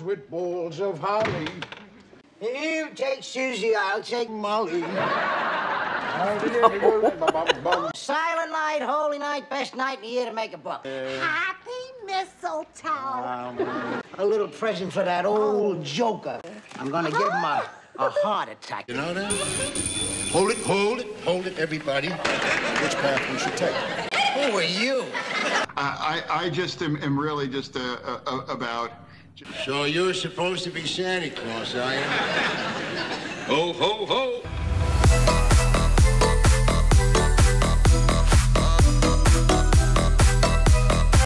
with balls of holly. You take Susie, I'll take Molly. Silent night, holy night, best night in the year to make a buck. Happy mistletoe. A little present for that old joker. I'm gonna give him a, a heart attack. You know that? Hold it, hold it, hold it, everybody. Which path we should take? Who are you? I, I I just am, am really just uh, uh, about. So you're supposed to be Santa Claus, are you? ho, ho, ho!